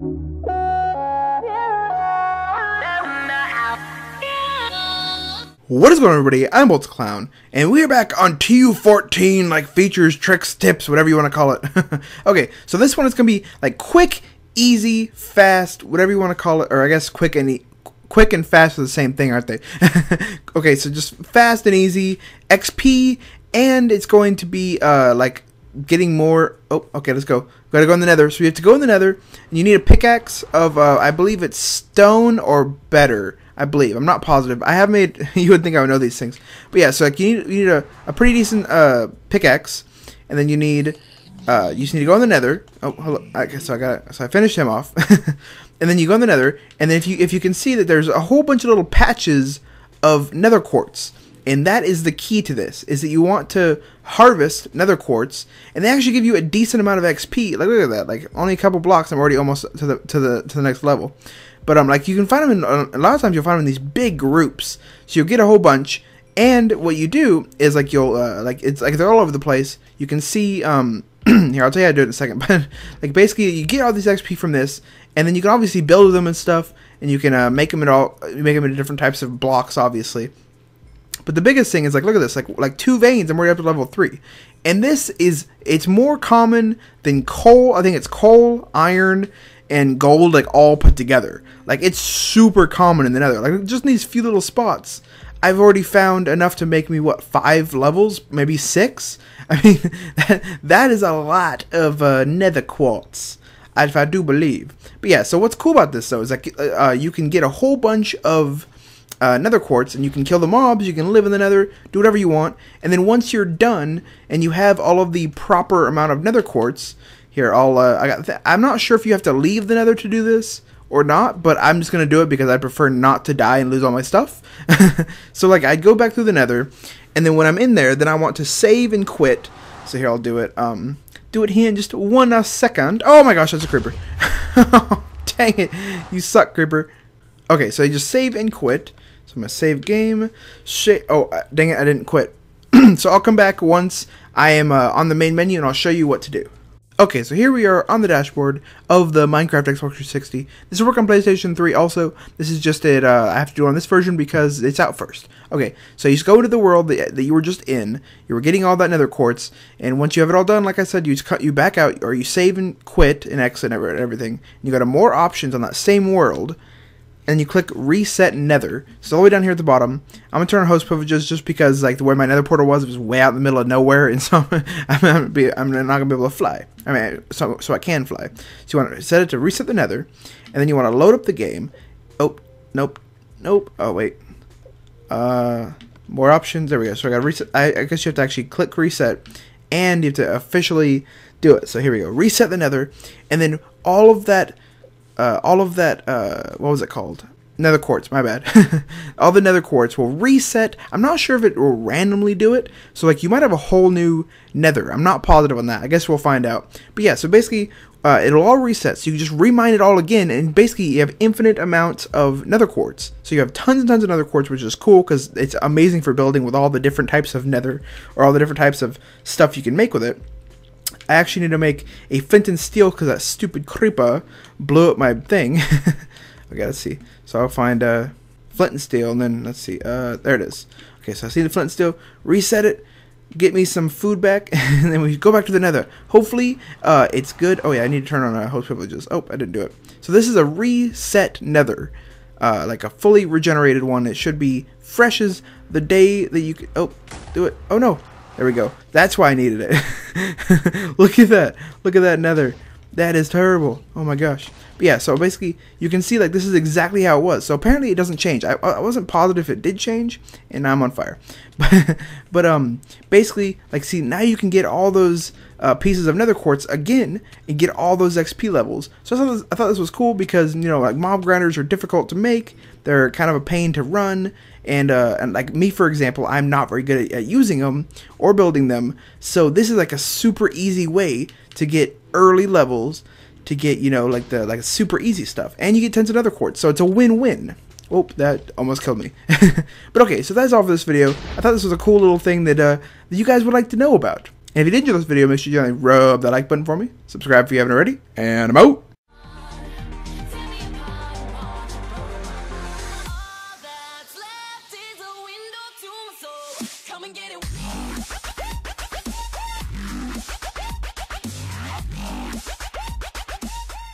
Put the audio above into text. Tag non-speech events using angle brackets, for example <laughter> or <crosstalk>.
What is going on everybody, I'm Boltz Clown, and we're back on TU14, like features, tricks, tips, whatever you want to call it. <laughs> okay, so this one is going to be like quick, easy, fast, whatever you want to call it, or I guess quick and e quick and fast are the same thing, aren't they? <laughs> okay, so just fast and easy, XP, and it's going to be uh, like getting more, oh, okay, let's go. Gotta go in the nether, so you have to go in the nether, and you need a pickaxe of, uh, I believe it's stone or better. I believe. I'm not positive. I have made. <laughs> You would think I would know these things, but yeah. So like you need you need a, a pretty decent uh, pickaxe, and then you need uh, you just need to go in the Nether. Oh, hold on. Okay, so I got so I finished him off, <laughs> and then you go in the Nether, and then if you if you can see that there's a whole bunch of little patches of Nether quartz, and that is the key to this is that you want to harvest Nether quartz, and they actually give you a decent amount of XP. Like look at that, like only a couple blocks, I'm already almost to the to the to the next level. But um, like you can find them in a lot of times you'll find them in these big groups. So you'll get a whole bunch, and what you do is like you'll uh, like it's like they're all over the place. You can see um <clears throat> here I'll tell you how to do it in a second. <laughs> But like basically you get all these XP from this, and then you can obviously build them and stuff, and you can uh, make them at all make them into different types of blocks, obviously. But the biggest thing is like look at this like like two veins and we're up to level three, and this is it's more common than coal. I think it's coal, iron, and gold like all put together. Like it's super common in the nether. Like just in these few little spots. I've already found enough to make me what five levels, maybe six. <laughs> I mean, that, <laughs> that is a lot of uh, nether quartz, if I do believe. But yeah, so what's cool about this though is like uh, you can get a whole bunch of uh, nether quartz and you can kill the mobs, you can live in the nether, do whatever you want, and then once you're done and you have all of the proper amount of nether quartz, here, I'll. Uh, I got. I'm not sure if you have to leave the Nether to do this or not, but I'm just gonna do it because I prefer not to die and lose all my stuff. <laughs> so like, I go back through the Nether, and then when I'm in there, then I want to save and quit. So here, I'll do it. Um, do it here in just one uh. Oh my gosh, that's a creeper. <laughs> Dang it, you suck, creeper. Okay, so I just save and quit. So I'm gonna save game. Sh oh, uh, dang it, I didn't quit. <clears throat> so I'll come back once I am uh, on the main menu and I'll show you what to do. Okay, so here we are on the dashboard of the Minecraft Xbox 360. This will work on PlayStation 3 also. This is just it, uh, I have to do on this version because it's out first. Okay, so you just go into the world that, that you were just in. You were getting all that nether quartz, and once you have it all done, like I said, you cut you back out, or you save and quit and exit and everything. And you go to more options on that same world, and you click reset nether. So all the way down here at the bottom, I'm gonna turn on host privileges just because like the way my nether portal was, it was way out in the middle of nowhere, and so <laughs> I'm, gonna be, I'm not gonna be able to fly. I mean, so so I can fly. So you want to set it to reset the nether, and then you want to load up the game. Oh, nope, nope. Oh wait. Uh, more options. There we go. So I got reset. I, I guess you have to actually click reset, and you have to officially do it. So here we go. Reset the nether, and then all of that uh, all of that, uh, what was it called? Nether quartz, my bad. <laughs> all the nether quartz will reset. I'm not sure if it will randomly do it. So, like, you might have a whole new nether. I'm not positive on that. I guess we'll find out. But yeah, so basically, uh, it'll all reset. So you just remine it all again, and basically, you have infinite amounts of nether quartz. So you have tons and tons of nether quartz, which is cool because it's amazing for building with all the different types of nether or all the different types of stuff you can make with it. I actually need to make a flint and steel because that stupid creeper blew up my thing. <laughs> okay, let's see. So I'll find uh, flint and steel, and then let's see. Uh, there it is. Okay, so I see the flint and steel. Reset it. Get me some food back, <laughs> and then we go back to the nether. Hopefully, uh, it's good. Oh yeah, I need to turn on uh, host privileges. Oh, I didn't do it. So this is a reset nether, uh, like a fully regenerated one. It should be fresh as the day that you could. Oh, do it. Oh no, there we go. That's why I needed it. <laughs> Look at that. Look at that nether. That is terrible. Oh my gosh. But yeah, so basically, you can see like this is exactly how it was. So apparently it doesn't change. I, I wasn't positive it did change, and I'm on fire. <laughs> But, but um, basically, like see, now you can get all those uh, pieces of nether quartz again and get all those XP levels. So I thought, this, I thought this was cool because, you know, like mob grinders are difficult to make. They're kind of a pain to run and uh, and like me for example i'm not very good at, at, using them or building them so this is like a super easy way to get early levels to get you know like the like super easy stuff. And you get tons of nether quartz so it's a win-win. Oh that almost killed me. <laughs> But okay so that's all for this video. I thought this was a cool little thing that uh that you guys would like to know about. And if you did enjoy this video make sure you rub that like button for me subscribe if you haven't already and i'm out